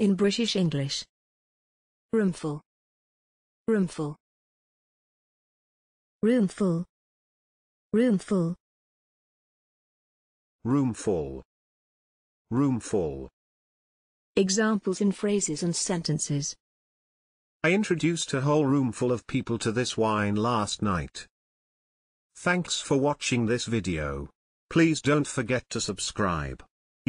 In British English. Roomful. Roomful. Roomful. Roomful. Roomful. Roomful. Examples in phrases and sentences. I introduced a whole roomful of people to this wine last night. Thanks for watching this video. Please don't forget to subscribe.